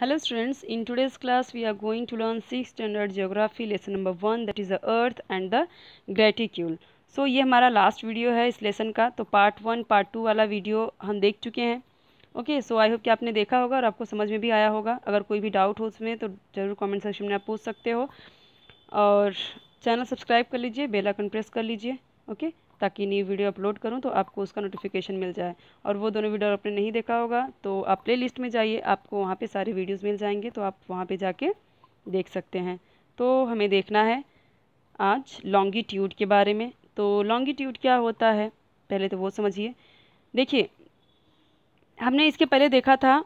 Hello students, in today's class we are going to learn 6th standard geography lesson number 1 that is the earth and the graticule. सो ये हमारा last video है इस lesson का तो part one part two वाला video हम देख चुके हैं। ओके सो आई होप कि आपने देखा होगा और आपको समझ में भी आया होगा। अगर कोई भी डाउट हो उसमें तो ज़रूर कमेंट सेक्शन में आप पूछ सकते हो। और चैनल सब्सक्राइब कर लीजिए बेल प्रेस कर लीजिए। ओके ताकि नई वीडियो अपलोड करूँ तो आपको उसका नोटिफिकेशन मिल जाए। और वो दोनों वीडियो आपने नहीं देखा होगा तो आप प्ले लिस्ट में जाइए, आपको वहाँ पर सारे वीडियोज़ मिल जाएँगे तो आप वहाँ पर जाके देख सकते हैं। तो हमें देखना है आज लॉन्गिट्यूड के बारे में। तो लॉन्गिट्यूड क्या होता है? पहले तो वो समझिए। देखिए, हमने इसके पहले देखा था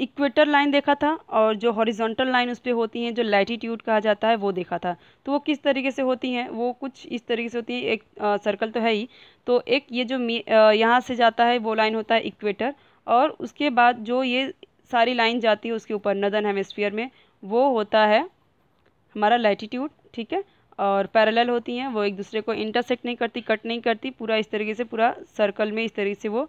इक्वेटर लाइन देखा था और जो हॉरिजॉन्टल लाइन उस पर होती हैं जो लैटीट्यूड कहा जाता है वो देखा था। तो वो किस तरीके से होती हैं? वो कुछ इस तरीके से होती है। एक आ, सर्कल तो है ही। तो एक ये जो यहाँ से जाता है वो लाइन होता है इक्वेटर और उसके बाद जो ये सारी लाइन जाती है उसके ऊपर नदन हेमस्फीयर में वो होता है हमारा लैटीट्यूड ठीक है? और पैरेलल होती हैं वो एक दूसरे को इंटरसेक्ट नहीं करती कट नहीं करती पूरा इस तरीके से पूरा सर्कल में इस तरीके से वो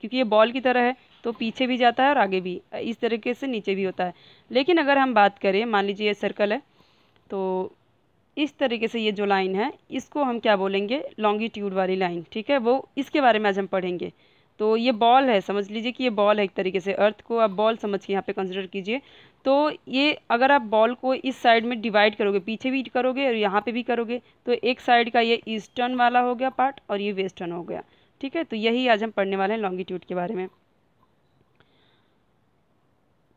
क्योंकि ये बॉल की तरह है तो पीछे भी जाता है और आगे भी, इस तरीके से नीचे भी होता है। लेकिन अगर हम बात करें, मान लीजिए ये सर्कल है तो इस तरीके से ये जो लाइन है, इसको हम क्या बोलेंगे? लॉन्गिट्यूड वाली लाइन ठीक है? वो इसके बारे में आज हम पढ़ेंगे। तो ये बॉल है, समझ लीजिए कि ये बॉल है एक तरीके से। अर्थ को आप बॉल समझ के यहाँ पे कंसिडर कीजिए। तो ये अगर आप बॉल को इस साइड में डिवाइड करोगे, पीछे भी करोगे और यहाँ पे भी करोगे तो एक साइड का ये ईस्टर्न वाला हो गया पार्ट और ये वेस्टर्न हो गया, ठीक है? तो यही आज हम पढ़ने वाले हैं लॉन्गिट्यूड के बारे में।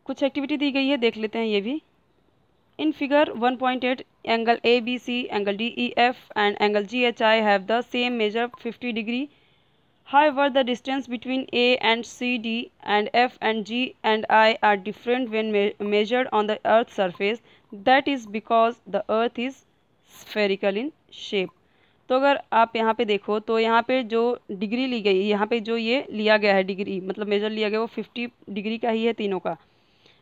कुछ एक्टिविटी दी गई है, देख लेते हैं ये भी। In figure one point eight angle A B C angle D E F and angle G H I have the same measure 50 degree however the distance between A and C D and F and G and I are different when measured on the earth surface that is because the earth is spherical in shape तो अगर आप यहाँ पे देखो तो यहाँ पे जो डिग्री ली गई, यहाँ पे जो ये लिया गया है डिग्री मतलब मेजर लिया गया, वो 50 डिग्री का ही है तीनों का।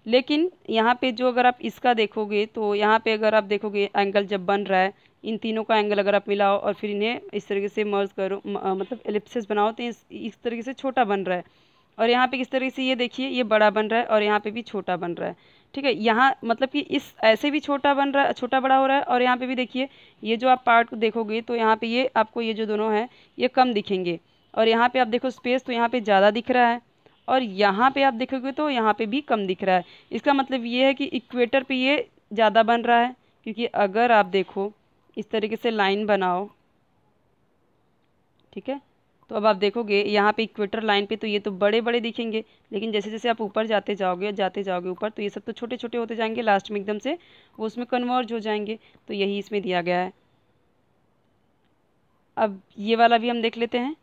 लेकिन यहाँ पे जो अगर आप इसका देखोगे तो यहाँ पे अगर आप देखोगे एंगल जब बन रहा है इन तीनों का एंगल अगर आप मिलाओ और फिर इन्हें इस तरीके से मर्ज करो मतलब एलिप्सिस बनाओ तो इस, इस तरीके से छोटा बन रहा है। और यहाँ पे किस तरीके से ये देखिए ये बड़ा बन रहा है और यहाँ पे भी छोटा बन रहा है। ठीक है यहाँ मतलब कि इस ऐसे भी छोटा बन रहा है छोटा बड़ा हो रहा है और यहाँ पे भी देखिए ये जो आप पार्ट देखोगे तो यहाँ पे ये आपको ये जो दोनों हैं ये कम दिखेंगे। और यहाँ पे आप देखो स्पेस तो यहाँ पे ज़्यादा दिख रहा है। और यहाँ पे आप देखोगे तो यहाँ पे भी कम दिख रहा है। इसका मतलब ये है कि इक्वेटर पे ये ज़्यादा बन रहा है, क्योंकि अगर आप देखो, इस तरीके से लाइन बनाओ, ठीक है? तो अब आप देखोगे, यहाँ पे इक्वेटर लाइन पे तो ये तो बड़े बड़े दिखेंगे, लेकिन जैसे जैसे आप ऊपर जाते जाओगे जाते जाओगे ऊपर तो ये सब तो छोटे छोटे होते जाएँगे लास्ट में एकदम से वो उसमें कन्वर्ज हो जाएँगे तो यही इसमें दिया गया है। अब ये वाला भी हम देख लेते हैं।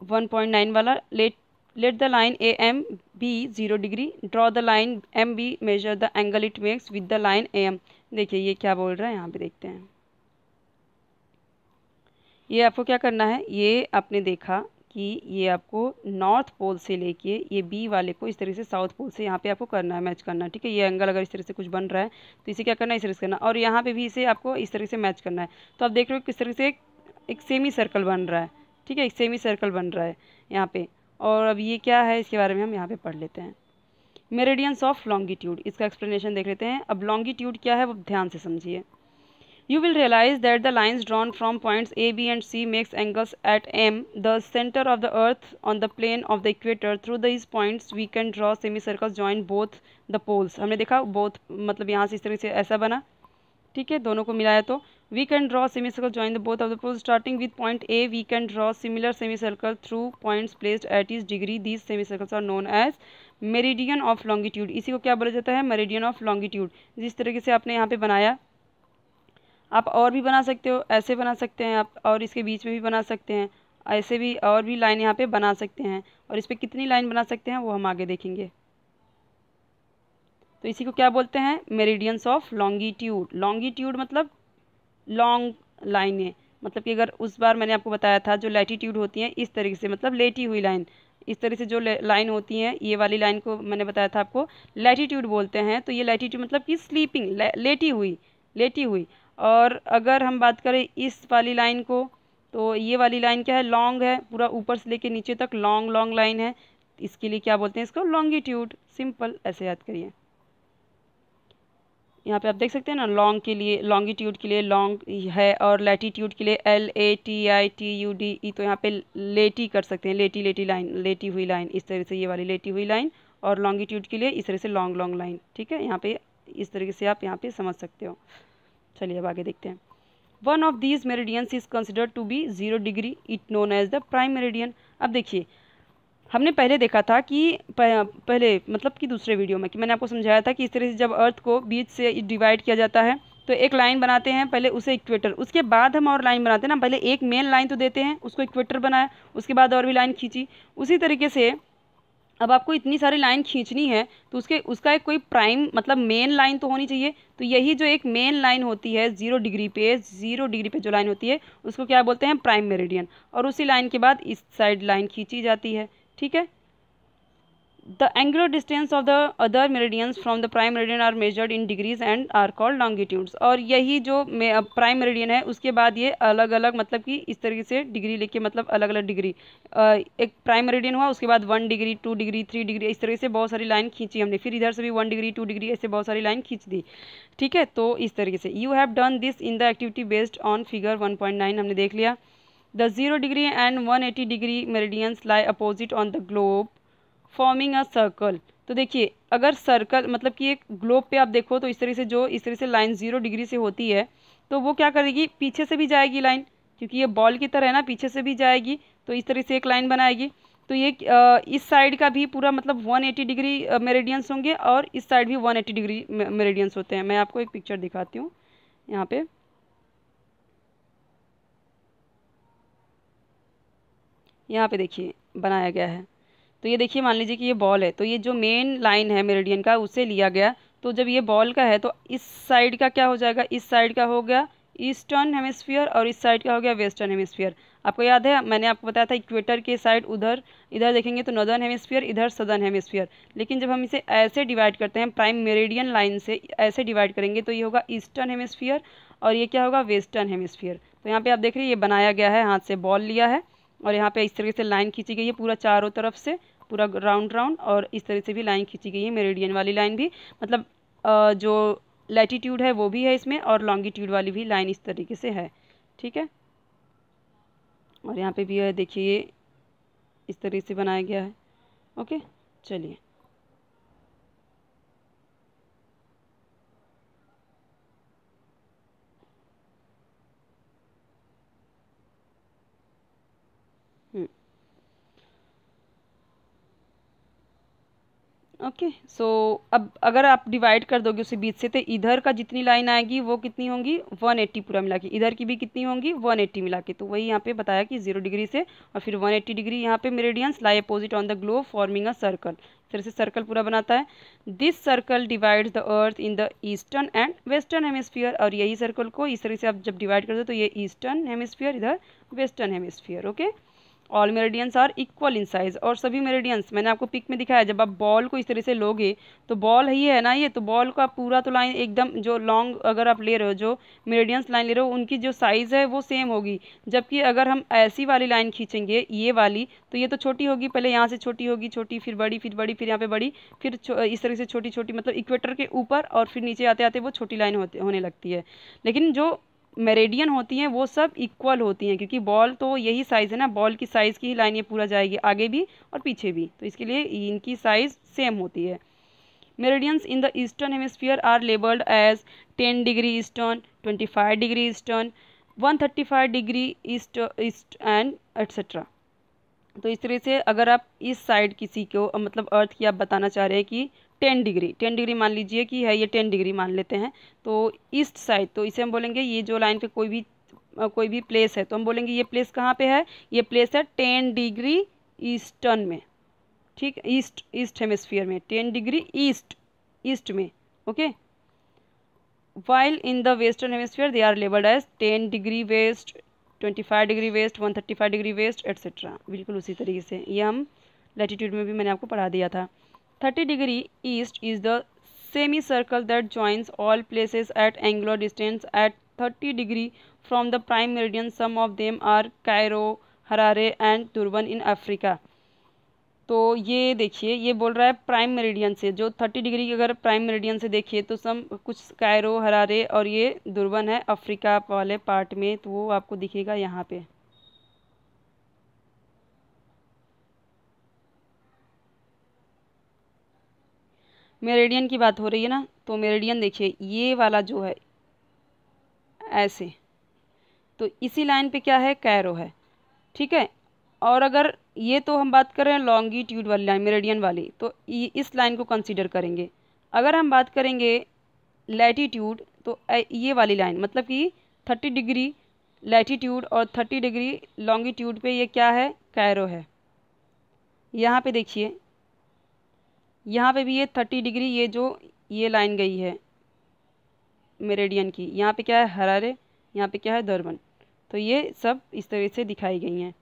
1.9 वाला let let the line AM be 0 degree. Draw the line MB measure the angle it makes with the line AM देखिए ये क्या बोल रहा है यहाँ पे देखते हैं। ये आपको क्या करना है? ये आपने देखा कि ये आपको नॉर्थ पोल से लेके ये बी वाले को इस तरीके से साउथ पोल से यहाँ पे आपको करना है मैच करना है ठीक है? ये एंगल अगर इस तरह से कुछ बन रहा है तो इसे क्या करना है? इस तरह से करना। और यहाँ पे भी इसे आपको इस तरीके से मैच करना है। तो आप देख रहे हो किस तरह से एक, एक सेमी सर्कल बन रहा है ठीक है? एक सेमी सर्कल बन रहा है यहाँ पे। और अब ये क्या है, इसके बारे में हम यहाँ पे पढ़ लेते हैं। मेरेडियंस ऑफ़ लॉन्गिट्यूड इसका एक्सप्लेनेशन देख लेते हैं। अब लॉन्गीट्यूड क्या है, वो ध्यान से समझिए। You will realise that the lines drawn from points A B and C makes angles at M the centre of the earth on the plane of the equator through this points we can draw semi circle join both the poles हमने देखा both मतलब यहाँ से इस तरह से ऐसा बना। ठीक है, दोनों को मिलाया तो। We can draw semicircle join the both of the poles starting with point A we can draw similar semicircle through points placed at each degree these semicircles are known as meridian of longitude इसी को क्या बोला जाता है meridian of longitude जिस तरीके से आपने यहाँ पे बनाया आप और भी बना सकते हो ऐसे बना सकते हैं आप और इसके बीच में भी बना सकते हैं ऐसे भी और भी लाइन यहाँ पे बना सकते हैं और इस पर कितनी लाइन बना सकते हैं वो हम आगे देखेंगे तो इसी को क्या बोलते हैं मेरिडियंस ऑफ़ लॉन्गिट्यूड लॉन्गिट्यूड मतलब लॉन्ग लाइनें मतलब कि अगर उस बार मैंने आपको बताया था जो लैटीट्यूड होती हैं इस तरीके से मतलब लेटी हुई लाइन इस तरह से जो लाइन होती हैं ये वाली लाइन को मैंने बताया था आपको लैटीट्यूड बोलते हैं तो ये लैटीट्यूड मतलब कि स्लीपिंग ले, लेटी हुई लेटी हुई। और अगर हम बात करें इस वाली लाइन को तो ये वाली लाइन क्या है? लॉन्ग है पूरा ऊपर से लेके नीचे तक लॉन्ग लॉन्ग लाइन है। इसके लिए क्या बोलते हैं इसको? लॉन्गिट्यूड सिंपल ऐसे याद करिए। यहाँ पे आप देख सकते हैं ना लॉन्ग के लिए लॉन्गिट्यूड के लिए लॉन्ग है और लैटीट्यूड के लिए L A T I T U D E तो यहाँ पे लेटी कर सकते हैं लेटी लेटी लाइन लेटी हुई लाइन इस तरह से ये वाली लेटी हुई लाइन और लॉन्गिट्यूड के लिए इस तरह से लॉन्ग लॉन्ग लाइन ठीक है? यहाँ पे इस तरीके से आप यहाँ पे समझ सकते हो। चलिए अब आगे देखते हैं। One of these meridians is considered to be zero degree it known as the prime meridian अब देखिए हमने पहले देखा था कि पहले मतलब कि दूसरे वीडियो में, कि मैंने आपको समझाया था कि इस तरह से जब अर्थ को बीच से डिवाइड किया जाता है तो एक लाइन बनाते हैं, पहले उसे इक्वेटर उसके बाद हम और लाइन बनाते हैं ना, पहले एक मेन लाइन तो देते हैं, उसको इक्वेटर बनाया, उसके बाद और भी लाइन खींची। उसी तरीके से अब आपको इतनी सारी लाइन खींचनी है तो उसके, उसका एक कोई प्राइम मतलब मेन लाइन तो होनी चाहिए। तो यही जो एक मेन लाइन होती है ज़ीरो डिग्री पे ज़ीरो डिग्री पे जो लाइन होती है, उसको क्या बोलते हैं प्राइम मेरिडियन और उसी लाइन के बाद इस साइड लाइन खींची जाती है। ठीक है? The angular distance of the other meridians from the prime meridian are measured in degrees and are called longitudes और यही जो प्राइम मेरिडियन है, उसके बाद ये अलग अलग मतलब कि इस तरीके से डिग्री लेके मतलब अलग अलग डिग्री एक प्राइम मेरिडियन हुआ, उसके बाद one degree two degree three degree इस तरीके से बहुत सारी लाइन खींची हमने. फिर इधर से भी वन डिग्री टू डिग्री ऐसे बहुत सारी लाइन खींच दी. ठीक है? तो इस तरीके से. You have done this in the activity based on figure one point nine हमने देख लिया. The zero degree and one eighty degree meridians lie opposite on the globe forming a circle तो देखिए, अगर सर्कल मतलब कि एक ग्लोब पे आप देखो तो इस तरह से जो, इस तरह से लाइन ज़ीरो डिग्री से होती है तो वो क्या करेगी? पीछे से भी जाएगी लाइन क्योंकि ये बॉल की तरह है ना, पीछे से भी जाएगी तो इस तरह से एक लाइन बनाएगी। तो ये इस साइड का भी पूरा मतलब 180 डिग्री मेरेडियंस होंगे और इस साइड भी 180 डिग्री मेरेडियंस होते हैं। मैं आपको एक पिक्चर दिखाती हूँ, यहाँ पे। यहाँ पे देखिए, बनाया गया है। तो ये देखिए, मान लीजिए कि ये बॉल है। तो ये जो मेन लाइन है मेरिडियन का, उसे लिया गया। तो जब ये बॉल का है तो इस साइड का क्या हो जाएगा? इस साइड का हो गया ईस्टर्न हेमिस्फीयर और इस साइड का हो गया वेस्टर्न हेमिस्फीयर आपको याद है, मैंने आपको बताया था इक्वेटर के साइड उधर, इधर देखेंगे तो नॉर्दर्न हेमिस्फीयर इधर सदर्न हेमिस्फीयर लेकिन जब हम इसे ऐसे डिवाइड करते हैं प्राइम मेरिडियन लाइन से ऐसे डिवाइड करेंगे तो ये होगा ईस्टर्न हेमिस्फीयर और ये क्या होगा? वेस्टर्न हेमिस्फीयर तो यहाँ पे आप देख रहे हैं, ये बनाया गया है, हाथ से बॉल लिया है। और यहाँ पे इस तरीके से लाइन खींची गई है पूरा चारों तरफ़ से, पूरा राउंड राउंड और इस तरह से भी लाइन खींची गई है, मेरिडियन वाली लाइन भी। मतलब जो लैटीट्यूड है वो भी है इसमें और लॉन्गिट्यूड वाली भी लाइन इस तरीके से है, ठीक है? और यहाँ पे भी है देखिए इस तरीके से बनाया गया है, ओके? चलिए। ओके सो अब अगर आप डिवाइड कर दोगे उसे बीच से तो इधर का जितनी लाइन आएगी, वो कितनी होंगी? 180 पूरा मिला के। इधर की भी कितनी होंगी? 180 मिला के। तो वही यहाँ पे बताया कि ज़ीरो डिग्री से, और फिर 180 डिग्री यहाँ पे meridians lie opposite on the globe forming a circle तरह से सर्कल पूरा बनाता है। This circle divides the earth in the eastern and western hemisphere और यही सर्कल को इस तरह से आप जब डिवाइड कर दो तो ये ईस्टर्न हेमिस्फीयर इधर western hemisphere okay all meridians are equal in size और सभी मेरेडियंस मैंने आपको पिक में दिखाया, जब आप बॉल को इस तरह से लोगे तो बॉल ही है ना ये? तो बॉल का पूरा तो लाइन एकदम जो लॉन्ग अगर आप ले रहे हो, जो मेरेडियंस लाइन ले रहे हो, उनकी जो साइज़ है वो सेम होगी। जबकि अगर हम ऐसी वाली लाइन खींचेंगे, ये वाली तो ये तो छोटी होगी, पहले यहाँ से छोटी होगी, छोटी, फिर बड़ी फिर बड़ी, फिर यहाँ पे बड़ी, फिर इस तरह से छोटी छोटी मतलब इक्वेटर के ऊपर और फिर नीचे आते आते वो छोटी लाइन होने लगती है। लेकिन जो मेरेडियन होती हैं, वो सब इक्वल होती हैं, क्योंकि बॉल तो यही साइज़ है ना बॉल की साइज़ की ही लाइन ये पूरा जाएगी, आगे भी और पीछे भी। तो इसके लिए इनकी साइज़ सेम होती है। Meridians in the eastern hemisphere are labelled as ten degree eastern, twenty five degree eastern, one thirty five degree east east and etcetera तो इस तरह से अगर आप इस साइड किसी को मतलब अर्थ की आप बताना चाह रहे हैं कि टेन डिग्री टेन डिग्री मान लीजिए कि है ये टेन डिग्री मान लेते हैं तो ईस्ट साइड तो इसे हम बोलेंगे ये जो लाइन पे कोई भी कोई भी प्लेस है तो हम बोलेंगे ये प्लेस कहाँ पे है? ये प्लेस है टेन डिग्री ईस्टर्न में, ठीक? ईस्ट ईस्ट हेमिस्फीयर में, टेन डिग्री ईस्ट ईस्ट में, okay? While in the western hemisphere they are labelled as ten degree west, twenty five degree west, one thirty five degree west etcetera बिल्कुल उसी तरीके से ये हम लेटीट्यूड में भी मैंने आपको पढ़ा दिया था। 30 degree east is the semicircle that joins all places at angular distance at 30 degree from the prime meridian some of them are Cairo Harare and Durban in Africa तो ये देखिए ये बोल रहा है प्राइम मेरिडियन से जो थर्टी डिग्री अगर प्राइम मेरिडियन से देखिए तो सम कुछ कायरो हरारे और ये दुर्बन है अफ्रीका वाले पार्ट में तो वो आपको दिखेगा यहाँ पे मेरेडियन की बात हो रही है ना तो मेरेडियन देखिए, ये वाला जो है, ऐसे तो इसी लाइन पे क्या है, कैरो है, ठीक है? और अगर ये तो हम बात कर रहे हैं लॉन्गिट्यूड वाली लाइन, मेरेडियन वाली तो इस लाइन को कंसीडर करेंगे। अगर हम बात करेंगे लैटीट्यूड तो ये वाली लाइन मतलब कि थर्टी डिग्री लैटीट्यूड और थर्टी डिग्री लॉन्गिट्यूड पे ये क्या है, कैरो है। यहाँ पे देखिए यहाँ पे भी ये थर्टी डिग्री ये जो, ये लाइन गई है मेरेडियन की, यहाँ पे क्या है हरारे यहाँ पे क्या है दर्बन तो ये सब इस तरह से दिखाई गई हैं।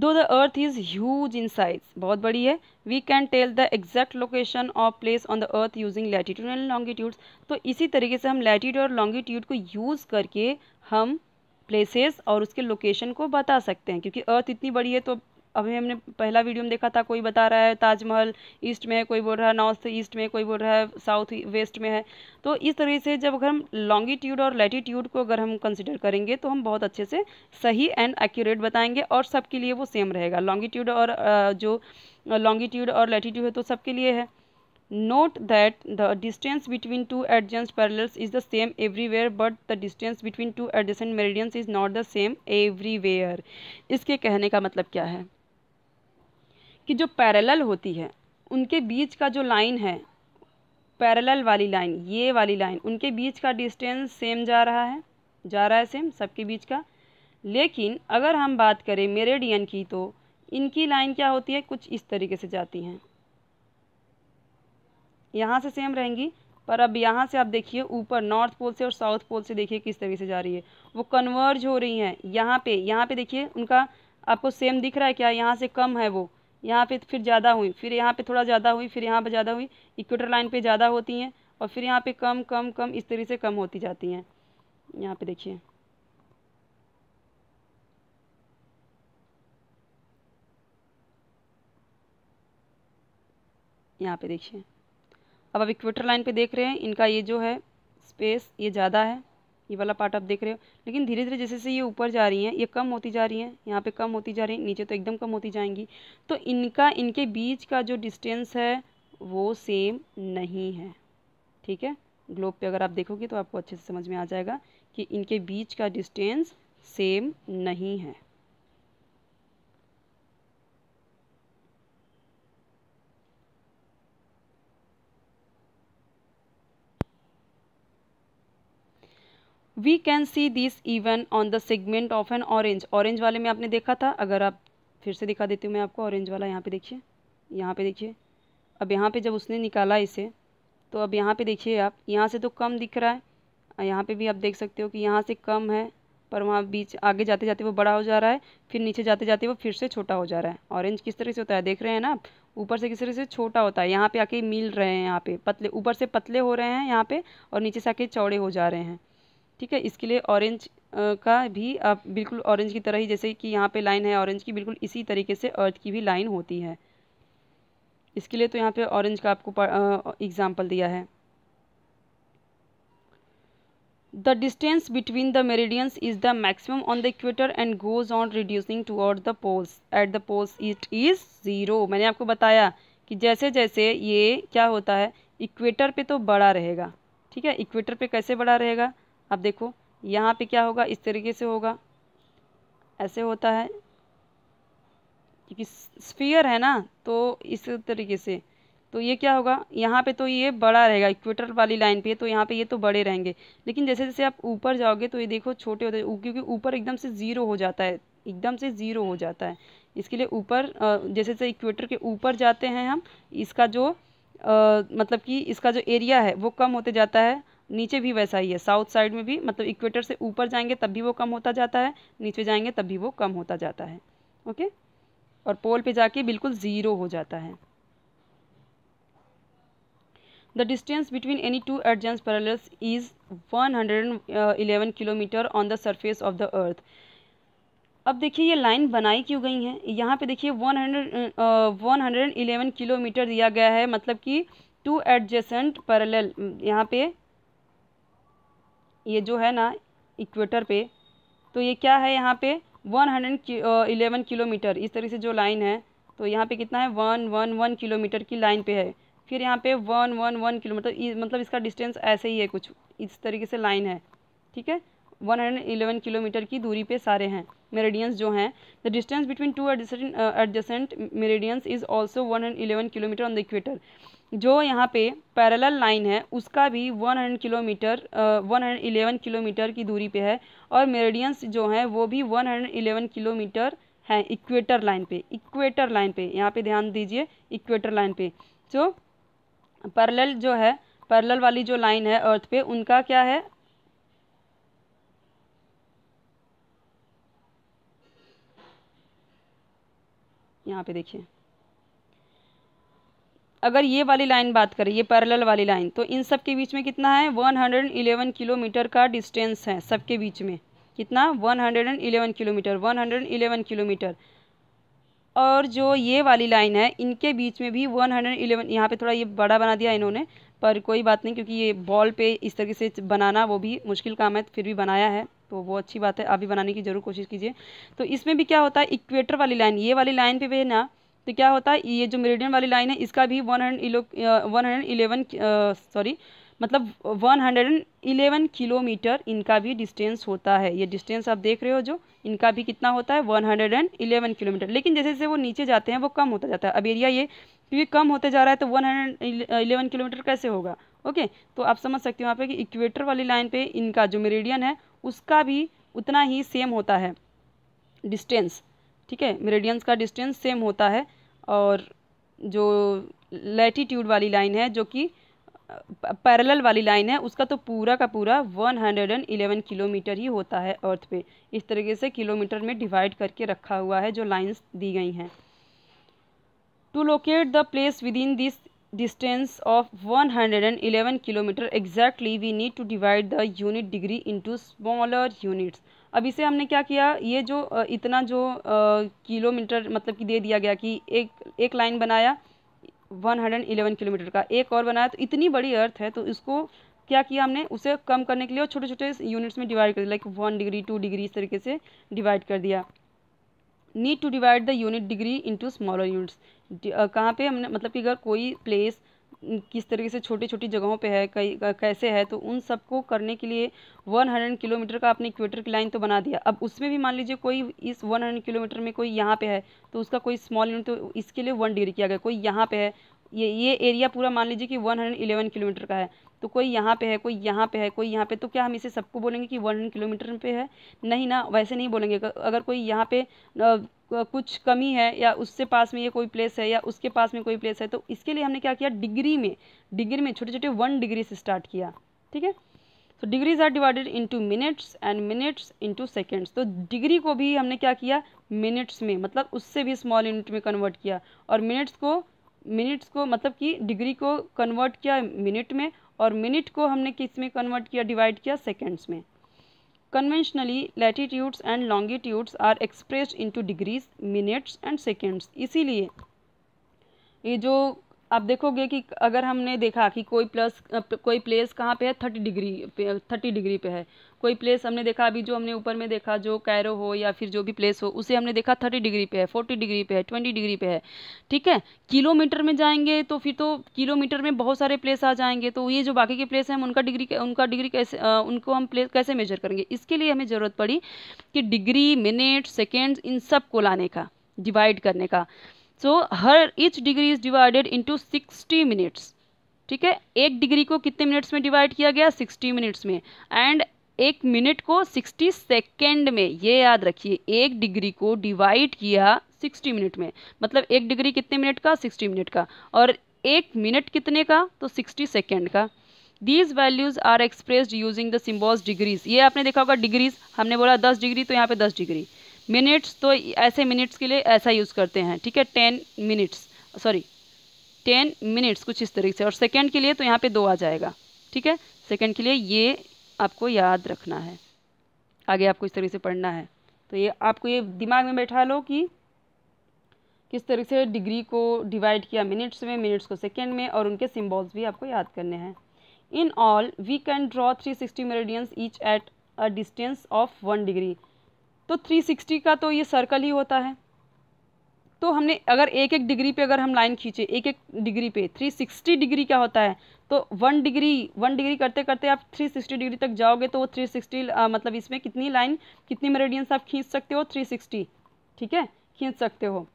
Though the earth is huge in size बहुत बड़ी है we can tell the exact location of place on the earth using latitude and longitude तो इसी तरीके से हम लैटीट्यूड और लॉन्गिट्यूड को यूज़ करके हम प्लेसेस और उसके लोकेशन को बता सकते हैं, क्योंकि अर्थ इतनी बड़ी है तो अभी हमने पहला वीडियो में देखा था, कोई बता रहा है ताजमहल ईस्ट में है, कोई बोल रहा है नॉर्थ ईस्ट में कोई बोल रहा है साउथ वेस्ट में है। तो इस तरह से जब अगर हम लॉन्गिट्यूड और लैटीट्यूड को अगर हम कंसिडर करेंगे तो हम बहुत अच्छे से सही एंड एक्यूरेट बताएँगे और सबके लिए वो सेम रहेगा। लॉन्गिट्यूड और जो लॉन्गिट्यूड और लैटीट्यूड है तो सबके लिए है। Note that the distance between two adjacent parallels is the same everywhere, but the distance between two adjacent meridians is not the same everywhere. इसके कहने का मतलब क्या है? कि जो पैरेलल होती है, उनके बीच का जो लाइन है पैरेलल वाली लाइन ये वाली लाइन उनके बीच का डिस्टेंस सेम जा रहा है, जा रहा है सेम सबके बीच का। लेकिन अगर हम बात करें मेरेडियन की तो इनकी लाइन क्या होती है? कुछ इस तरीके से जाती हैं। यहाँ से सेम रहेंगी, पर अब यहाँ से आप देखिए, ऊपर नॉर्थ पोल से और साउथ पोल से देखिए किस तरीके से जा रही है। वो कन्वर्ज हो रही हैं, यहाँ पे यहाँ पे देखिए, उनका आपको सेम दिख रहा है क्या? यहाँ से कम है वो। यहाँ पे फिर ज़्यादा हुई, फिर यहाँ पे थोड़ा ज़्यादा हुई, फिर यहाँ पे ज़्यादा हुई इक्वेटर लाइन पे ज़्यादा होती हैं और फिर यहाँ पे कम कम कम इस तरीके से कम होती जाती हैं। यहाँ पे देखिए। यहाँ पे देखिए। अब आप इक्वेटर लाइन पे देख रहे हैं, इनका ये जो है स्पेस ये ज़्यादा है। ये वाला पार्ट आप देख रहे हो। लेकिन धीरे धीरे जैसे जैसे ये ऊपर जा रही हैं, ये कम होती जा रही हैं, यहाँ पे कम होती जा रही हैं, नीचे तो एकदम कम होती जाएँगी। तो इनका, इनके बीच का जो डिस्टेंस है, वो सेम नहीं है। ठीक है? ग्लोब पे अगर आप देखोगे तो आपको अच्छे से समझ में आ जाएगा कि इनके बीच का डिस्टेंस सेम नहीं है। We can see this even on the segment of an orange orange वाले में आपने देखा था? अगर आप फिर से दिखा देती हूँ मैं आपको ऑरेंज वाला यहाँ पे देखिए। यहाँ पे देखिए। अब यहाँ पे जब उसने निकाला इसे तो अब यहाँ पे देखिए आप, यहाँ से तो कम दिख रहा है। यहाँ पे भी आप देख सकते हो कि यहाँ से कम है, पर वहाँ बीच आगे जाते जाते वो बड़ा हो जा रहा है, फिर नीचे जाते जाते वो फिर से छोटा हो जा रहा है। ऑरेंज किस तरह से होता है? देख रहे हैं ना आप? ऊपर से किस तरह से छोटा होता है? यहाँ पे आके मिल रहे हैं यहाँ पे। पतले, ऊपर से पतले हो रहे हैं यहाँ पे, और नीचे से आके चौड़े हो जा रहे हैं। ठीक है, इसके लिए ऑरेंज का भी आप बिल्कुल ऑरेंज की तरह ही, जैसे कि यहाँ पे लाइन है ऑरेंज की, बिल्कुल इसी तरीके से अर्थ की भी लाइन होती है। इसके लिए तो यहाँ पे ऑरेंज का आपको एग्ज़ाम्पल दिया है। The distance between the meridians is the maximum on the equator and goes on reducing toward the poles at the poles it is zero मैंने आपको बताया कि जैसे जैसे ये क्या होता है इक्वेटर पे तो बड़ा रहेगा। ठीक है इक्वेटर पे कैसे बड़ा रहेगा? अब देखो यहाँ पे क्या होगा? इस तरीके से होगा। ऐसे होता है। क्योंकि स्फीयर है ना तो इस तरीके से। तो ये क्या होगा? यहाँ पे तो ये बड़ा रहेगा इक्वेटर वाली लाइन पे तो यहाँ पे ये तो बड़े रहेंगे। लेकिन जैसे जैसे आप ऊपर जाओगे तो ये देखो छोटे होते क्योंकि ऊपर एकदम से ज़ीरो हो जाता है। एकदम से ज़ीरो हो जाता है। इसके लिए ऊपर जैसे जैसे इक्वेटर के ऊपर जाते हैं हम इसका जो आ, मतलब कि इसका जो एरिया है वो कम होते जाता है। नीचे भी वैसा ही है साउथ साइड में भी मतलब इक्वेटर से ऊपर जाएँगे तब भी वो कम होता जाता है, नीचे जाएँगे तब भी वो कम होता जाता है ओके और पोल पे जाके बिल्कुल ज़ीरो हो जाता है। The distance between any two adjacent parallels is 111 kilometre on the surface of the earth अब देखिए ये लाइन बनाई क्यों गई है? यहाँ पे देखिए 100 वन हंड्रेड इलेवन किलोमीटर दिया गया है मतलब कि टू एडजेसेंट पैरेलल यहाँ पे ये जो है ना, इक्वेटर पे तो ये क्या है यहाँ पे? वन हंड्रेड इलेवन किलोमीटर, इस तरह से जो लाइन है तो यहाँ पे कितना है? वन वन वन किलोमीटर की लाइन पे है। फिर यहाँ पे वन वन वन किलोमीटर मतलब इसका डिस्टेंस ऐसे ही है कुछ, इस तरीके से लाइन है, ठीक है? वन हंड्रेड इलेवन किलोमीटर की दूरी पे सारे हैं, मेरेडियंस जो हैं। The distance between two adjacent meridians is also one hundred eleven kilometre on the equator. जो यहाँ पे पैरेलल लाइन है, उसका भी one hundred kilometre one hundred eleven kilometre की दूरी पे है और मेरेडियंस जो हैं, वो भी वन हंड्रेड इलेवन किलोमीटर हैं इक्वेटर लाइन पे। इक्वेटर लाइन पे, यहाँ पे ध्यान दीजिए इक्वेटर लाइन पे। जो पैरेलल जो है पैरेलल वाली जो लाइन है अर्थ पे, उनका क्या है? यहाँ पे देखिए। अगर ये वाली लाइन बात करें, ये पैरेलल वाली लाइन तो इन सब के बीच में कितना है? 111 किलोमीटर का डिस्टेंस है सबके बीच में। कितना? 111 किलोमीटर 111 किलोमीटर। और जो ये वाली लाइन है, इनके बीच में भी 111 हंड्रेड यहाँ पर थोड़ा ये बड़ा बना दिया इन्होंने, पर कोई बात नहीं, क्योंकि ये बॉल पे इस तरीके से बनाना वो भी मुश्किल काम है, फिर भी बनाया है तो वो अच्छी बात है, आप भी बनाने की ज़रूर कोशिश कीजिए। तो इसमें भी क्या होता है इक्वेटर वाली लाइन ये वाली लाइन पे भी ना तो क्या होता है, ये जो मेरिडियन वाली लाइन है, इसका भी one hundred one hundred eleven sorry मतलब one hundred and eleven kilometre इनका भी डिस्टेंस होता है। ये डिस्टेंस आप देख रहे हो जो, इनका भी कितना होता है one hundred and eleven kilometre. लेकिन जैसे जैसे वो नीचे जाते हैं, वो कम होता जाता है। अब एरिया ये, क्योंकि कम होते जा रहा है तो वन हंड्रेड इलेवन किलोमीटर कैसे होगा? ओके तो आप समझ सकते हो यहाँ पे कि इक्वेटर वाली लाइन पे इनका जो मेरेडियन है, उसका भी उतना ही सेम होता है डिस्टेंस ठीक है मेरेडियंस का डिस्टेंस सेम होता है। और जो लेटीट्यूड वाली लाइन है, जो कि पैरेलल वाली लाइन है, उसका तो पूरा का पूरा 111 किलोमीटर ही होता है अर्थ पे। इस तरीके से किलोमीटर में डिवाइड करके रखा हुआ है जो लाइंस दी गई हैं। To locate the place within this distance of 111 kilometre exactly we need to divide the unit degree into smaller units अब इसे हमने क्या किया? ये जो इतना जो किलोमीटर मतलब कि दे दिया गया कि एक एक लाइन बनाया 111 किलोमीटर का, एक और बनाया तो इतनी बड़ी अर्थ है तो इसको क्या किया हमने? उसे कम करने के लिए और छोटे छोटे यूनिट्स में डिवाइड कर दिया like one degree two degree इस तरीके से डिवाइड कर दिया। Need to divide the unit degree into smaller units कहाँ पे हमने मतलब कि अगर कोई प्लेस किस तरीके से छोटी छोटी जगहों पे है, कई कैसे है तो उन सबको करने के लिए 100 किलोमीटर का आपने इक्वेटर की लाइन तो बना दिया। अब उसमें भी मान लीजिए कोई इस 100 किलोमीटर में कोई यहाँ पे है तो उसका कोई स्मॉल यूनिट तो इसके लिए वन डिग्री किया गया, कोई यहाँ पे है ये ये एरिया पूरा मान लीजिए कि 111 किलोमीटर का है। तो कोई यहाँ पे है, कोई यहाँ पे है, कोई यहाँ पे तो क्या हम इसे सबको बोलेंगे कि वन किलोमीटर पे है? नहीं ना, वैसे नहीं बोलेंगे। अगर कोई यहाँ पे कुछ कमी है या उससे पास में ये कोई प्लेस है या उसके पास में कोई प्लेस है तो इसके लिए हमने क्या किया? डिग्री में डिग्री में छोटे छोटे वन डिग्री से स्टार्ट किया। ठीक है? तो degrees are divided into minutes and minutes into seconds तो डिग्री को भी हमने क्या किया? मिनट्स में मतलब उससे भी स्मॉल यूनिट में कन्वर्ट किया। और मिनट्स को मिनट्स को मतलब कि डिग्री को कन्वर्ट किया मिनट में और मिनट को हमने किसमें कन्वर्ट किया? डिवाइड किया सेकेंड्स में। Conventionally latitudes and longitudes are expressed into degrees minutes and seconds इसीलिए ये जो आप देखोगे कि अगर हमने देखा कि कोई प्लस, कोई प्लेस कहाँ पे है? थर्टी डिग्री पे, थर्टी डिग्री पे है। कोई प्लेस हमने देखा अभी जो हमने ऊपर में देखा, जो कैरो हो या फिर जो भी प्लेस हो, उसे हमने देखा थर्टी डिग्री पे है, फोर्टी डिग्री पे है, ट्वेंटी डिग्री पे है। ठीक है? किलोमीटर में जाएँगे तो फिर तो किलोमीटर में बहुत सारे प्लेस आ जाएँगे। तो ये जो बाकी के प्लेस हैं उनका डिग्री उनका डिग्री कैसे उनको हम प्लेस कैसे मेजर करेंगे? इसके लिए हमें ज़रूरत पड़ी कि डिग्री, मिनट, सेकेंड्स, इन सबको लाने का, डिवाइड करने का। So her each degree is divided into sixty minutes ठीक है? एक डिग्री को कितने मिनट्स में डिवाइड किया गया? सिक्सटी मिनट्स में. एंड एक मिनट को सिक्सटी सेकेंड में, ये याद रखिए, एक डिग्री को डिवाइड किया सिक्सटी मिनट में. मतलब एक डिग्री कितने मिनट का? सिक्सटी मिनट का. और एक मिनट कितने का? तो सिक्सटी सेकेंड का. These values are expressed using the symbols degrees ये आपने देखा होगा डिग्रीज हमने बोला दस डिग्री तो यहाँ पे दस डिग्री मिनट्स तो ऐसे मिनट्स के लिए ऐसा यूज़ करते हैं, ठीक है? Ten minutes, sorry, ten minutes कुछ इस तरीके से, और सेकेंड के लिए तो यहाँ पे दो आ जाएगा, ठीक है? सेकेंड के लिए ये आपको याद रखना है, आगे आपको इस तरीके से पढ़ना है। तो ये आपको ये दिमाग में बैठा लो कि किस तरीके से डिग्री को डिवाइड किया मिनट्स में, मिनट्स को सेकेंड में, और उनके सिम्बॉल्स भी आपको याद करने हैं। In all, we can draw three sixty meridians each at a distance of one degree. तो थ्री सिक्सटी का तो ये सर्कल ही होता है। तो हमने अगर एक एक डिग्री पे अगर हम लाइन खींचे, एक एक डिग्री पे थ्री सिक्सटी डिग्री क्या होता है? तो वन डिग्री वन डिग्री करते करते आप थ्री सिक्सटी डिग्री तक जाओगे तो वो थ्री सिक्सटी मतलब इसमें कितनी लाइन कितनी मेरेडियंस आप खींच सकते हो? थ्री सिक्सटी ठीक है? खींच सकते हो।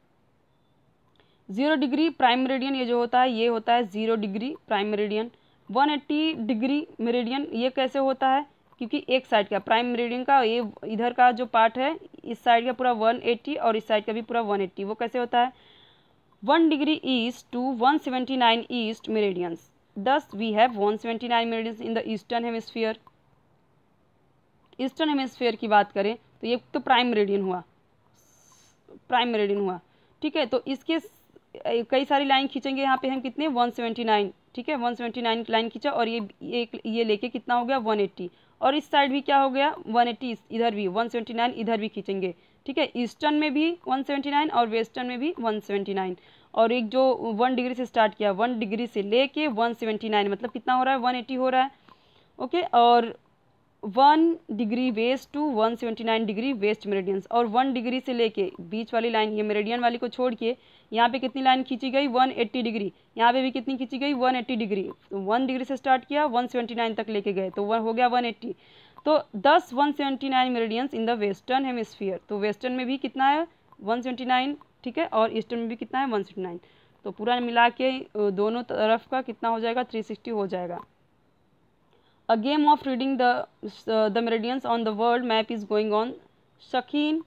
ज़ीरो डिग्री प्राइम मेरेडियन ये जो होता है, ये होता है zero degree prime meridian one eighty degree meridian ये कैसे होता है? क्योंकि एक साइड का, प्राइम मेरेडियन का, ये इधर का जो पार्ट है, इस साइड का पूरा वन एट्टी और इस साइड का भी पूरा वन एट्टी वो कैसे होता है? One degree east to one seventy nine east meridians. Thus we have one seventy nine meridians in the eastern hemisphere eastern hemisphere की बात करें तो ये तो प्राइम मेरेडियन हुआ। प्राइम मेरेडियन हुआ। ठीक है तो इसके कई सारी लाइन खींचेंगे यहाँ पे हम कितने? वन सेवेंटी नाइन ठीक है? वन सेवेंटी नाइन लाइन खींचा और ये, एक, ये लेके कितना हो गया? वन एट्टी और इस साइड भी क्या हो गया? वन एट्टी इधर भी वन सेवेंटी नाइन इधर भी खींचेंगे। ठीक है? ईस्टर्न में भी वन सेवेंटी नाइन और वेस्टर्न में भी वन सेवेंटी नाइन और एक जो वन डिग्री से स्टार्ट किया, वन डिग्री से लेके वन सेवेंटी नाइन मतलब कितना हो रहा है? वन एट्टी हो रहा है। ओके? और one degree west to one seventy nine degree west meridians. और वन डिग्री से लेके बीच वाली लाइन, ये मेरेडियन वाली को छोड़ के यहाँ पे कितनी लाइन खींची गई? One eighty degree. यहाँ पे भी कितनी खींची गई? One eighty degree. तो वन डिग्री से स्टार्ट किया, वन सेवेंटी नाइन तक लेके गए। तो वन हो गया वन एट्टी। तो thus one seventy nine meridians in the western hemisphere. तो वेस्टर्न में भी कितना है? वन सेवेंटी नाइन, ठीक है? और ईस्टर्न में भी कितना है? One seventy nine. तो पूरा मिला के दोनों तरफ़ का कितना हो जाएगा? थ्री सिक्सटी हो जाएगा। A game of reading the uh, the meridians on the world map is going on. Shakeen,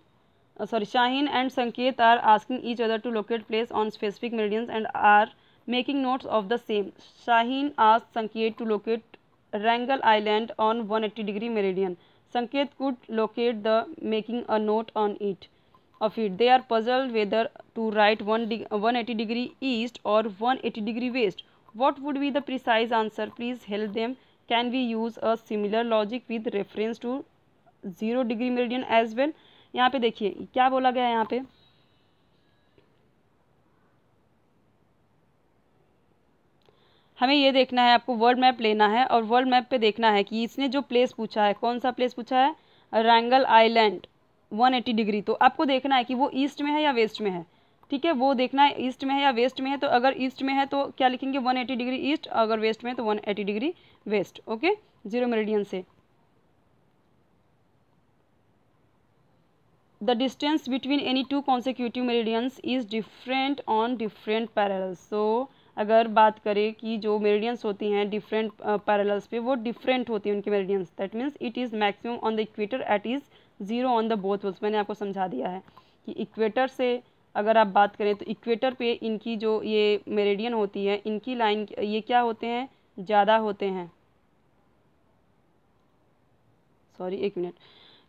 uh, sorry, Shaheen and Sanket are asking each other to locate place on specific meridians and are making notes of the same. Shaheen asks Sanket to locate Wrangel Island on 180 degree meridian. Sanket could locate the making a note on it of it. They are puzzled whether to write one 180 degree east or 180 degree west. What would be the precise answer? Please help them can we use a similar logic with reference to zero degree meridian as well यहाँ पे देखिए, क्या बोला गया है यहाँ पे? हमें ये देखना है, आपको वर्ल्ड मैप लेना है और वर्ल्ड मैप पे देखना है कि इसने जो प्लेस पूछा है, कौन सा प्लेस पूछा है? रैंगल आइलैंड 180 डिग्री तो आपको देखना है कि वो ईस्ट में है या वेस्ट में है। ठीक है, वो देखना है ईस्ट में है या वेस्ट में है तो अगर ईस्ट में है तो क्या लिखेंगे? 180 डिग्री ईस्ट, अगर वेस्ट में है तो 180 degree west, okay? Zero meridian से। The distance between any two consecutive meridians is different on different parallels so अगर बात करें कि जो मेरिडियंस होती हैं डिफरेंट पैरल्स पे, वो डिफरेंट होती हैं उनकी meridians that means it is maximum on the equator at is zero on the both poles मैंने आपको समझा दिया है कि इक्वेटर से अगर आप बात करें तो इक्वेटर पे इनकी जो ये मेरेडियन होती है, इनकी लाइन ये क्या होते हैं? ज़्यादा होते हैं। सॉरी एक minute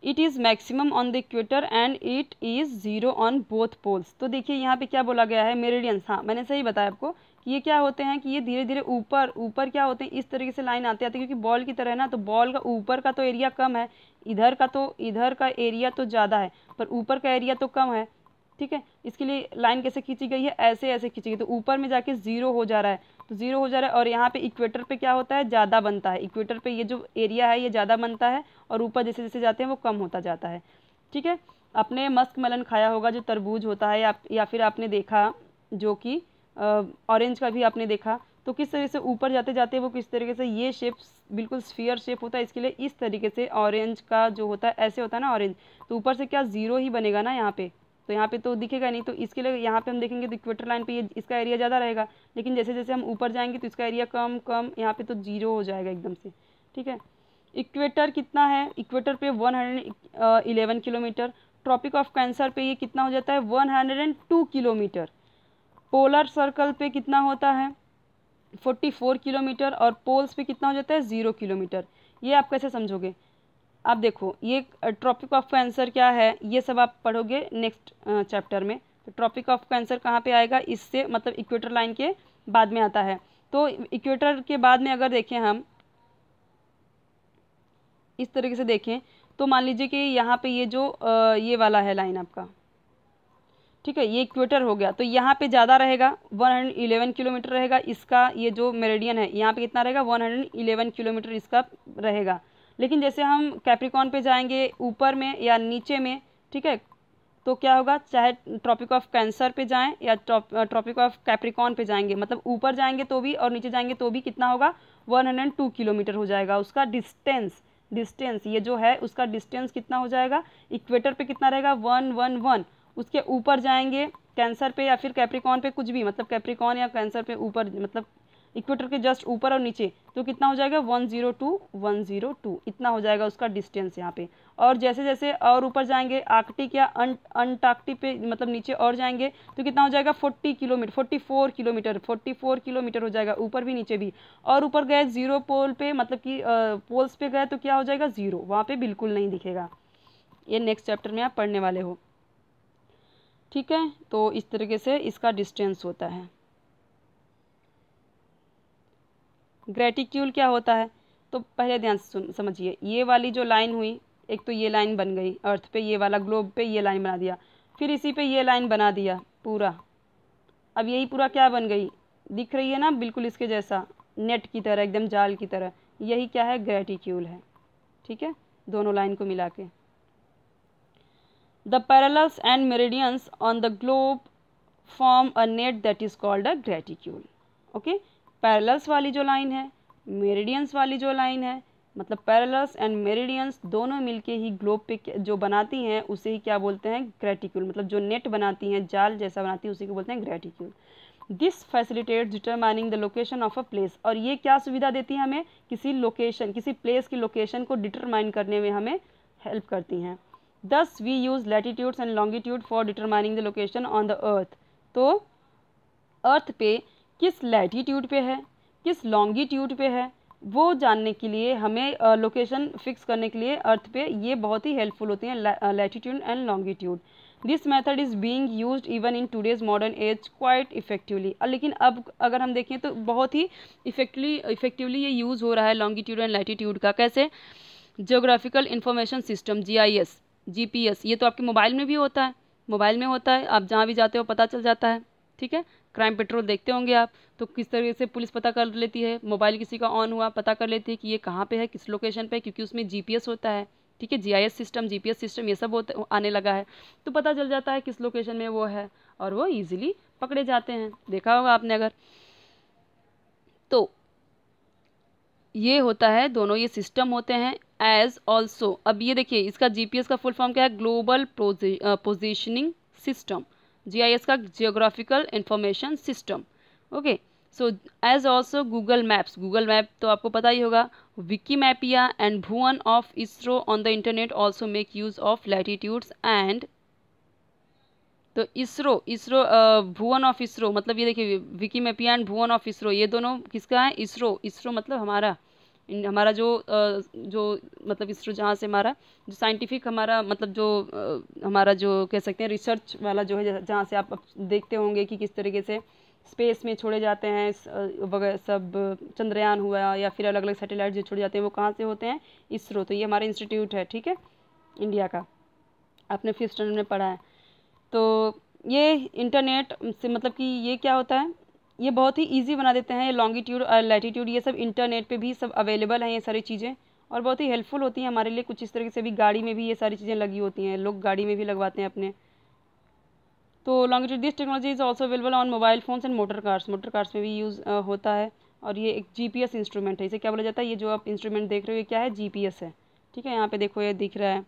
it is maximum on the equator and it is zero on both poles तो देखिए, यहाँ पे क्या बोला गया है? मेरेडियंस हाँ मैंने सही बताया आपको कि ये क्या होते हैं कि ये धीरे धीरे ऊपर ऊपर क्या होते हैं? इस तरीके से लाइन आते आते क्योंकि बॉल की तरह है ना तो बॉल का ऊपर का तो एरिया कम है, इधर का तो इधर का एरिया तो ज़्यादा है, पर ऊपर का एरिया तो कम है। ठीक है? इसके लिए लाइन कैसे खींची गई है? ऐसे ऐसे खींची गई। तो ऊपर में जाके ज़ीरो हो जा रहा है। तो ज़ीरो हो जा रहा है और यहाँ पे इक्वेटर पे क्या होता है? ज़्यादा बनता है। इक्वेटर पे ये जो एरिया है ये ज़्यादा बनता है और ऊपर जैसे जैसे जाते हैं वो कम होता जाता है। ठीक है? आपने मस्क मलन खाया होगा जो तरबूज होता है या, या फिर आपने देखा जो कि ऑरेंज का भी आपने देखा। तो किस तरीके से ऊपर जाते जाते वो किस तरीके से ये शेप बिल्कुल स्फीयर शेप होता है इसके लिए इस तरीके से ऑरेंज का जो होता है ऐसे होता है ना ऑरेंज तो ऊपर से क्या ज़ीरो ही बनेगा ना यहाँ पे? तो यहाँ पे तो दिखेगा नहीं तो इसके लिए यहाँ पे हम देखेंगे तो इक्वेटर लाइन पे ये, इसका एरिया ज़्यादा रहेगा। लेकिन जैसे जैसे हम ऊपर जाएँगे तो इसका एरिया कम कम, यहाँ पे तो ज़ीरो हो जाएगा एकदम से, ठीक है? इक्वेटर कितना है? इक्वेटर पे one hundred eleven kilometre. Tropic of cancer पे ये कितना हो जाता है? One hundred and two kilometre. Polar circle पे कितना होता है? Forty four kilometre. और पोल्स पे कितना हो जाता है? Zero kilometre. ये आप कैसे समझोगे? अब देखो, ये ट्रॉपिक ऑफ़ कैंसर क्या है? ये सब आप पढ़ोगे नेक्स्ट चैप्टर में। तो ट्रॉपिक ऑफ़ कैंसर कहाँ पे आएगा? इससे मतलब इक्वेटर लाइन के बाद में आता है। तो इक्वेटर के बाद में अगर देखें हम, इस तरीके से देखें तो मान लीजिए कि यहाँ पे ये जो ये वाला है लाइन आपका। ठीक है, ये इक्वेटर हो गया। तो यहाँ पे ज़्यादा रहेगा 111 किलोमीटर रहेगा। इसका ये जो मेरेडियन है, यहाँ पे कितना रहेगा? 111 किलोमीटर इसका रहेगा। लेकिन जैसे हम कैप्रिकॉन पे जाएँगे ऊपर में या नीचे में, ठीक है तो क्या होगा? चाहे ट्रॉपिक ऑफ़ कैंसर पे जाएँ या ट्रॉपिक ऑफ़ कैप्रिकॉन पे जाएँगे मतलब ऊपर जाएँगे तो भी और नीचे जाएँगे तो भी कितना होगा? 102 किलोमीटर हो जाएगा। उसका डिस्टेंस डिस्टेंस ये जो है, उसका डिस्टेंस कितना हो जाएगा? इक्वेटर पे कितना रहेगा? वन वन वन उसके ऊपर जाएँगे कैंसर पे या फिर कैप्रिकॉन पे कुछ भी मतलब कैप्रिकॉन या कैंसर पे ऊपर मतलब इक्वेटर के जस्ट ऊपर और नीचे तो कितना हो जाएगा? One zero two, one zero two. इतना हो जाएगा उसका डिस्टेंस यहाँ पे। और जैसे जैसे और ऊपर जाएँगे, आर्कटिक या अंटार्कटिक पे मतलब नीचे और जाएँगे तो कितना हो जाएगा? Forty kilometre forty four kilometre, forty four kilometre हो जाएगा, ऊपर भी नीचे भी। और ऊपर गए ज़ीरो पोल पे मतलब कि पोल्स पे गए तो क्या हो जाएगा? ज़ीरो। वहाँ पे बिल्कुल नहीं दिखेगा। ये नेक्स्ट चैप्टर में आप पढ़ने वाले हो। ठीक है? तो इस तरीके से इसका डिस्टेंस होता है। ग्रेटिक्यूल क्या होता है? तो पहले ध्यान से समझिए। ये वाली जो लाइन हुई, एक तो ये लाइन बन गई अर्थ पे ये वाला ग्लोब पे ये लाइन बना दिया, फिर इसी पे ये लाइन बना दिया, पूरा। अब यही पूरा क्या बन गई? दिख रही है ना, बिल्कुल इसके जैसा नेट की तरह, एकदम जाल की तरह। यही क्या है? ग्रेटिक्यूल है। ठीक है? दोनों लाइन को मिला के। The parallels and meridians on the globe form a net that is called a graticule okay parallels वाली जो लाइन है, मेरिडियंस वाली जो लाइन है मतलब पैरेलल्स एंड मेरिडियंस दोनों मिलके ही ग्लोब पे जो बनाती हैं, उसे ही क्या बोलते हैं, ग्रेटिक्यूल। मतलब जो नेट बनाती हैं, जाल जैसा बनाती है, उसी को बोलते हैं graticule. This facilitate determining the location of a place और ये क्या सुविधा देती है हमें? किसी लोकेशन किसी प्लेस की लोकेशन को डिटरमाइन करने में हमें हेल्प करती हैं। Thus we use latitudes and longitude for determining the location on the earth तो अर्थ पे किस लैटीट्यूड पे है, किस लॉन्गिट्यूड पे है, वो जानने के लिए हमें लोकेशन फिक्स करने के लिए अर्थ पे ये बहुत ही हेल्पफुल होती हैं latitude and longitude this method is being used even in today's modern age quite effectively लेकिन अब अगर हम देखें तो बहुत ही इफेक्टली इफेक्टिवली ये यूज़ हो रहा है लॉन्गीट्यूड एंड लैटीट्यूड का. कैसे? Geographical information system G I S G P S ये तो आपके मोबाइल में भी होता है. मोबाइल में होता है, आप जहाँ भी जाते हो पता चल जाता है. ठीक है? क्राइम पेट्रोल देखते होंगे आप तो किस तरीके से पुलिस पता कर लेती है? मोबाइल किसी का ऑन हुआ, पता कर लेती है कि ये कहाँ पे है, किस लोकेशन पे क्योंकि उसमें जीपीएस होता है, ठीक है? जीआईएस सिस्टम जीपीएस सिस्टम ये सब होते, आने लगा है। तो पता चल जाता है किस लोकेशन में वो है, और वो ईजिली पकड़े जाते हैं। देखा होगा आपने अगर। तो ये होता है, दोनों ये सिस्टम होते हैं एज ऑल्सो अब ये देखिए, इसका जीपीएस का फुल फॉर्म क्या है? ग्लोबल पोजिशनिंग सिस्टम जीआईएस का geographical information system okay so as also Google Maps Google map तो आपको पता ही होगा Wikimapia and Bhuvan of ISRO on the internet also make use of latitudes and तो ISRO ISRO Bhuvan of ISRO मतलब ये देखिए Wikimapia and Bhuvan of ISRO ये दोनों किसका है? इसरो इसरो मतलब हमारा हमारा जो जो मतलब इसरो जहाँ से हमारा, जो साइंटिफिक हमारा मतलब जो हमारा जो कह सकते हैं रिसर्च वाला जो है, जहाँ से आप देखते होंगे कि किस तरीके से स्पेस में छोड़े जाते हैं वगैरह सब चंद्रयान हुआ या फिर अलग अलग सैटेलाइट जो छोड़े जाते हैं, वो कहाँ से होते हैं? इसरो। तो ये हमारा इंस्टीट्यूट है, ठीक है? इंडिया का। आपने फिफ्थ स्टैंडर्ड में पढ़ा है। तो ये इंटरनेट से मतलब कि ये क्या होता है? ये बहुत ही ईजी बना देते हैं लॉन्गिट्यूड और लैटीट्यूड ये सब इंटरनेट पर भी सब अवेलेबल हैं ये सारी चीज़ें और बहुत ही हेल्पफुल होती हैं हमारे लिए। कुछ इस तरीके से भी गाड़ी में भी ये सारी चीज़ें लगी होती हैं, लोग गाड़ी में भी लगवाते हैं अपने। तो longitude this technology is also available on mobile phones and motor cars motor cars में भी यूज़ होता है और ये एक जीपीएस इंस्ट्रूमेंट है। इसे क्या बोला जाता है? ये जो आप इंस्ट्रूमेंट देख रहे हो, ये क्या है? जीपीएस है। ठीक है, यहाँ पे देखो, ये दिख रहा है।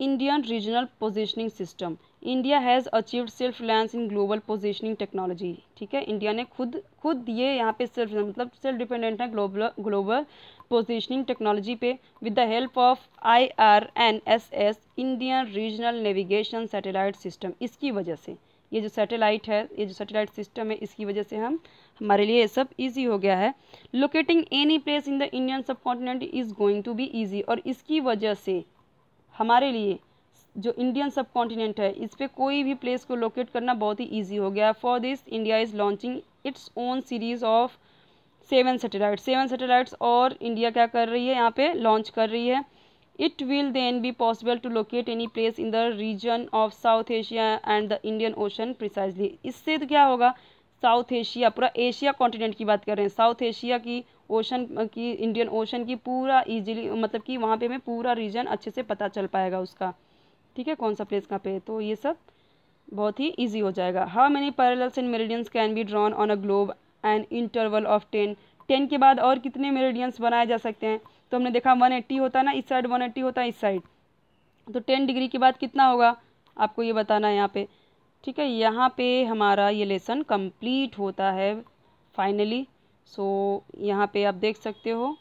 Indian regional positioning system India has achieved self reliance in global positioning technology ठीक है? इंडिया ने खुद खुद ये यहाँ पे सेल्फ मतलब सेल्फ डिपेंडेंट है ग्लोबल ग्लोबल पोजिशनिंग टेक्नोलॉजी पे with the help of I R N S S Indian regional navigation satellite system इसकी वजह से, ये जो सैटेलाइट है, ये जो सैटेलाइट सिस्टम है, इसकी वजह से हम, हमारे लिए ये सब इजी हो गया है। Locating any place in the Indian subcontinent is going to be easy और इसकी वजह से हमारे लिए, जो इंडियन सब कॉन्टिनेंट है, इस पर कोई भी प्लेस को लोकेट करना बहुत ही ईजी हो गया। For this India is launching its own series of seven satellite seven satellites और इंडिया क्या कर रही है, यहाँ पे लॉन्च कर रही है। It will then be possible to locate any place in the region of South Asia and the Indian Ocean precisely इससे तो क्या होगा? साउथ एशिया पूरा एशिया कॉन्टिनेंट की बात कर रहे हैं। साउथ एशिया की ओशन की इंडियन ओशन की पूरा इजीली मतलब कि वहाँ पे हमें पूरा रीजन अच्छे से पता चल पाएगा उसका। ठीक है? कौन सा प्लेस कहाँ पे है? तो ये सब बहुत ही ईजी हो जाएगा। How many parallels and meridians can be drawn on a globe and interval of ten ten के बाद और कितने मेरिडियंस बनाए जा सकते हैं? तो हमने देखा वन एट्टी होता है ना, इस साइड वन एट्टी होता है, इस साइड तो टेन डिग्री के बाद कितना होगा? आपको ये बताना है यहाँ पे। ठीक है? यहाँ पे हमारा ये लेसन कंप्लीट होता है फाइनली सो यहाँ पे आप देख सकते हो।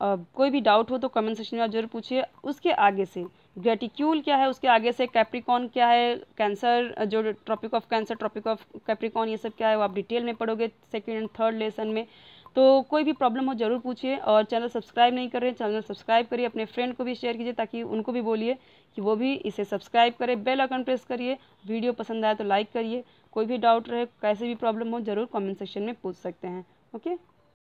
अब कोई भी डाउट हो तो कमेंट सेक्शन में आप ज़रूर पूछिए। उसके आगे से ग्रेटिक्यूल क्या है? उसके आगे से कैप्रिकॉन क्या है? कैंसर जो tropic of cancer tropic of Capricorn ये सब क्या है? वो आप डिटेल में पढ़ोगे सेकेंड एंड थर्ड लेसन में। तो कोई भी प्रॉब्लम हो ज़रूर पूछिए और चैनल सब्सक्राइब नहीं कर रहे चैनल सब्सक्राइब करिए। अपने फ्रेंड को भी शेयर कीजिए ताकि उनको भी बोलिए कि वो भी इसे सब्सक्राइब करें। बेल आइकन प्रेस करिए। वीडियो पसंद आए तो लाइक करिए। कोई भी डाउट रहे, कैसे भी प्रॉब्लम हो, ज़रूर कमेंट सेक्शन में पूछ सकते हैं। ओके